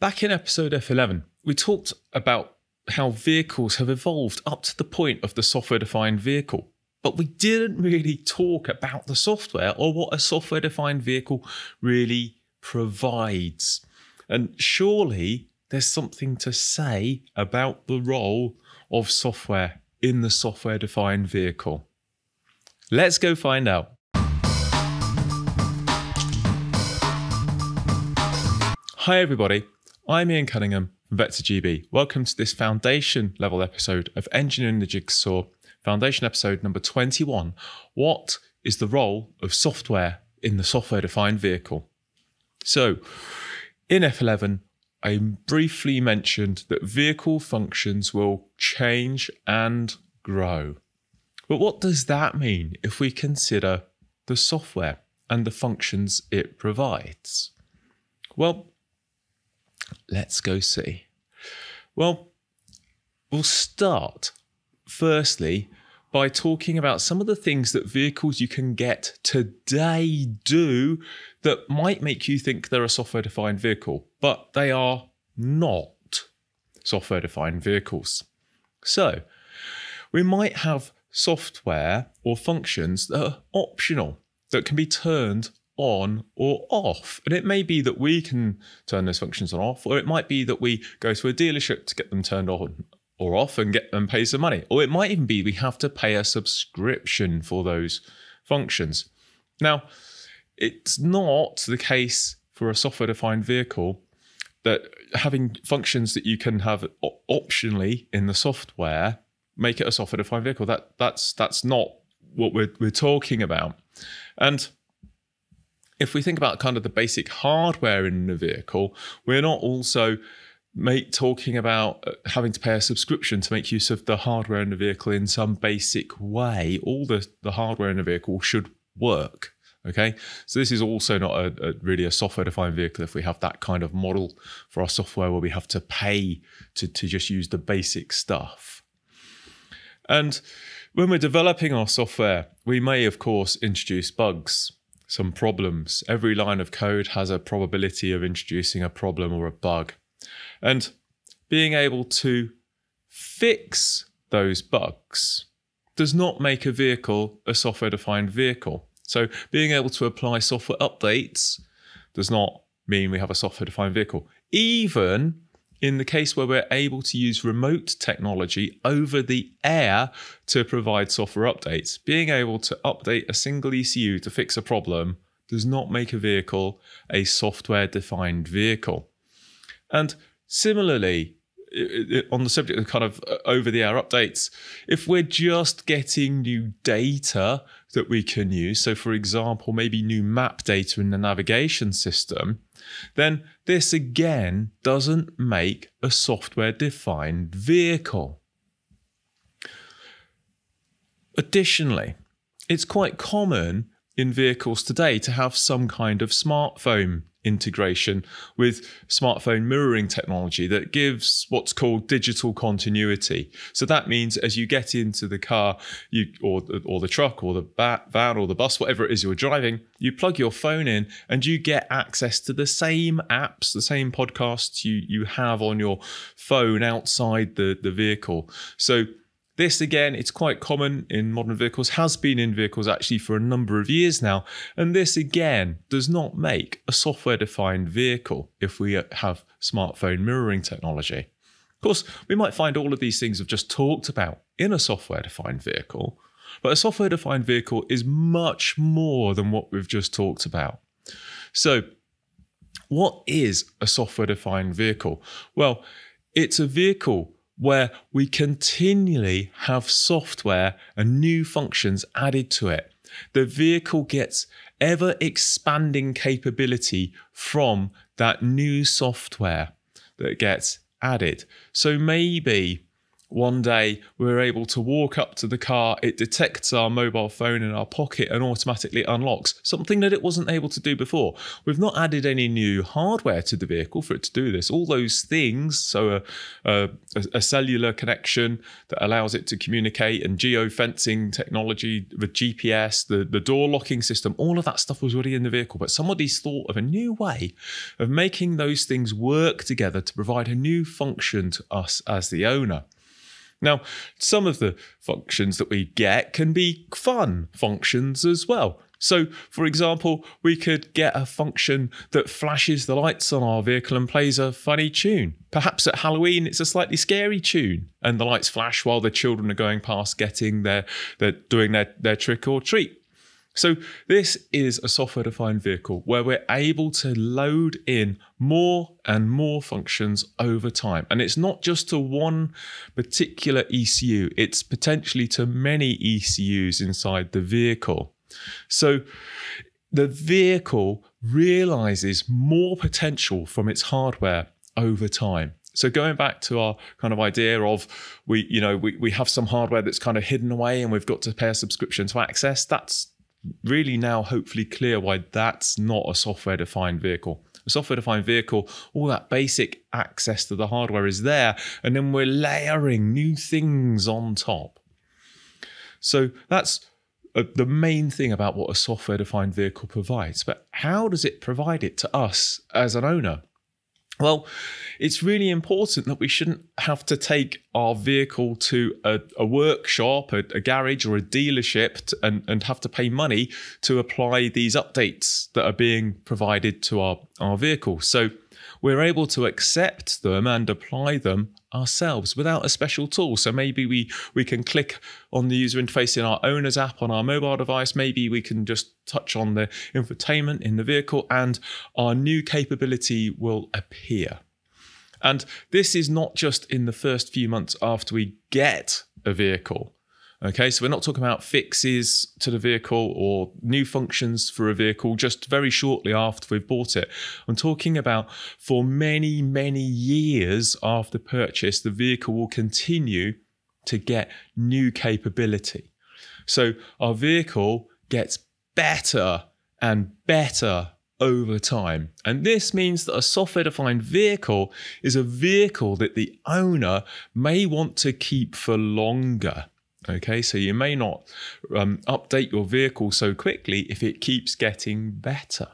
Back in episode F11, we talked about how vehicles have evolved up to the point of the software defined vehicle. But we didn't really talk about the software or what a software defined vehicle really provides. And surely there's something to say about the role of software in the software defined vehicle. Let's go find out. Hi, everybody. I'm Ian Cunningham from Vector GB. Welcome to this foundation level episode of Engineering the Jigsaw, foundation episode number 21. What is the role of software in the software defined vehicle? So, in F11, I briefly mentioned that vehicle functions will change and grow. But what does that mean if we consider the software and the functions it provides? Well, Let's go see. Well, we'll start firstly by talking about some of the things that vehicles you can get today do that might make you think they're a software defined vehicle, but they are not software defined vehicles. So, we might have software or functions that are optional that can be turned on or off. And it may be that we can turn those functions on or off, or it might be that we go to a dealership to get them turned on or off and get them pay some money. Or it might even be we have to pay a subscription for those functions. Now, it's not the case for a software defined vehicle that having functions that you can have optionally in the software make it a software defined vehicle. That that's that's not what we're we're talking about. And if we think about kind of the basic hardware in the vehicle, we're not also make, talking about uh, having to pay a subscription to make use of the hardware in the vehicle in some basic way. All the, the hardware in the vehicle should work. Okay, so this is also not a, a really a software defined vehicle if we have that kind of model for our software where we have to pay to, to just use the basic stuff. And when we're developing our software, we may, of course, introduce bugs some problems. Every line of code has a probability of introducing a problem or a bug. And being able to fix those bugs does not make a vehicle a software defined vehicle. So being able to apply software updates does not mean we have a software defined vehicle. Even in the case where we're able to use remote technology over the air to provide software updates, being able to update a single ECU to fix a problem does not make a vehicle a software defined vehicle. And similarly, on the subject of kind of uh, over the air updates, if we're just getting new data that we can use, so for example, maybe new map data in the navigation system, then this again doesn't make a software defined vehicle. Additionally, it's quite common in vehicles today to have some kind of smartphone integration with smartphone mirroring technology that gives what's called digital continuity. So that means as you get into the car, you or or the truck or the van or the bus, whatever it is you're driving, you plug your phone in and you get access to the same apps, the same podcasts you you have on your phone outside the the vehicle. So this, again, it's quite common in modern vehicles, has been in vehicles actually for a number of years now. And this, again, does not make a software defined vehicle if we have smartphone mirroring technology. Of course, we might find all of these things I've just talked about in a software defined vehicle, but a software defined vehicle is much more than what we've just talked about. So, what is a software defined vehicle? Well, it's a vehicle where we continually have software and new functions added to it. The vehicle gets ever expanding capability from that new software that gets added. So maybe one day we're able to walk up to the car, it detects our mobile phone in our pocket and automatically unlocks, something that it wasn't able to do before. We've not added any new hardware to the vehicle for it to do this. All those things, so a, a, a cellular connection that allows it to communicate and geofencing technology the GPS, the, the door locking system, all of that stuff was already in the vehicle. But somebody's thought of a new way of making those things work together to provide a new function to us as the owner. Now, some of the functions that we get can be fun functions as well. So, for example, we could get a function that flashes the lights on our vehicle and plays a funny tune. Perhaps at Halloween, it's a slightly scary tune, and the lights flash while the children are going past getting their, their doing their, their trick or treat. So this is a software defined vehicle where we're able to load in more and more functions over time. And it's not just to one particular ECU, it's potentially to many ECUs inside the vehicle. So the vehicle realizes more potential from its hardware over time. So going back to our kind of idea of we, you know, we, we have some hardware that's kind of hidden away and we've got to pay a subscription to access, that's really now hopefully clear why that's not a software defined vehicle. A software defined vehicle, all that basic access to the hardware is there, and then we're layering new things on top. So that's uh, the main thing about what a software defined vehicle provides. But how does it provide it to us as an owner? Well, it's really important that we shouldn't have to take our vehicle to a, a workshop, a, a, garage, or a dealership to, and, and have to pay money to apply these updates that are being provided to our, our vehicle. So we're able to accept them and apply them ourselves without a special tool. So maybe we we can click on the user interface in our owner's app on our mobile device. Maybe we can just touch on the infotainment in the vehicle and our new capability will appear. And this is not just in the first few months after we get a vehicle. Okay, so we're not talking about fixes to the vehicle or new functions for a vehicle just very shortly after we've bought it. I'm talking about for many, many years after purchase, the vehicle will continue to get new capability. So our vehicle gets better and better over time. And this means that a software defined vehicle is a vehicle that the owner may want to keep for longer. Okay, so you may not um, update your vehicle so quickly if it keeps getting better.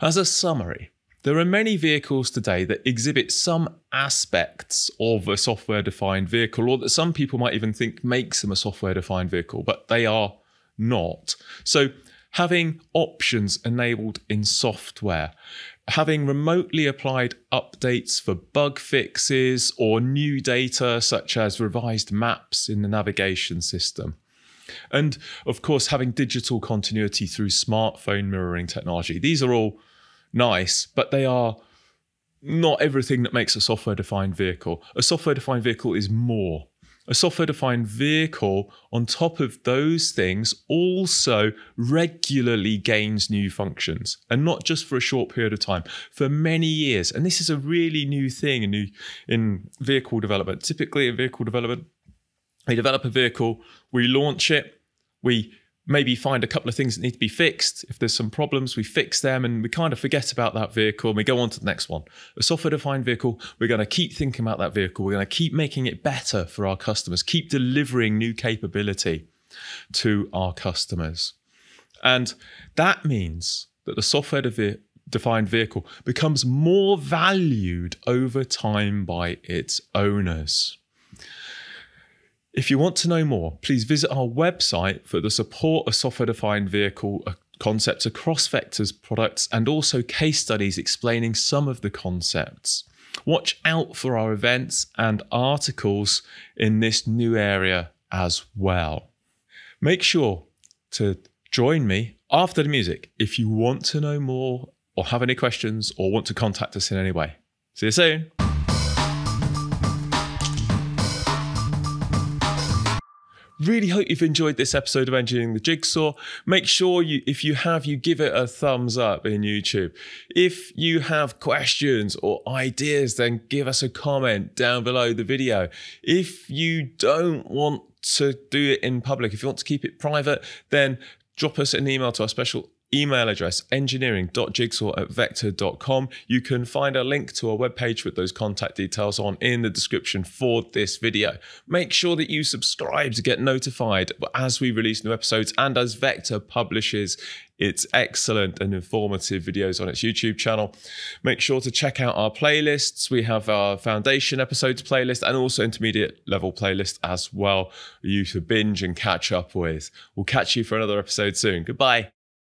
As a summary, there are many vehicles today that exhibit some aspects of a software defined vehicle, or that some people might even think makes them a software defined vehicle, but they are not. So, having options enabled in software having remotely applied updates for bug fixes or new data such as revised maps in the navigation system. And of course, having digital continuity through smartphone mirroring technology. These are all nice, but they are not everything that makes a software defined vehicle. A software defined vehicle is more. A software defined vehicle, on top of those things, also regularly gains new functions and not just for a short period of time, for many years. And this is a really new thing in, new, in vehicle development. Typically, in vehicle development, we develop a vehicle, we launch it, we maybe find a couple of things that need to be fixed. If there's some problems, we fix them and we kind of forget about that vehicle and we go on to the next one. A software defined vehicle, we're going to keep thinking about that vehicle. We're going to keep making it better for our customers, keep delivering new capability to our customers. And that means that the software defined vehicle becomes more valued over time by its owners. If you want to know more, please visit our website for the support of software defined vehicle uh, concepts across Vector's products and also case studies explaining some of the concepts. Watch out for our events and articles in this new area as well. Make sure to join me after the music if you want to know more or have any questions or want to contact us in any way. See you soon. Really hope you've enjoyed this episode of Engineering the Jigsaw. Make sure you, if you have, you give it a thumbs up in YouTube. If you have questions or ideas, then give us a comment down below the video. If you don't want to do it in public, if you want to keep it private, then drop us an email to our special email address engineering.jigsaw at vector.com. You can find a link to our webpage with those contact details on in the description for this video. Make sure that you subscribe to get notified as we release new episodes and as Vector publishes its excellent and informative videos on its YouTube channel. Make sure to check out our playlists. We have our foundation episodes playlist and also intermediate level playlist as well, you to binge and catch up with. We'll catch you for another episode soon. Goodbye.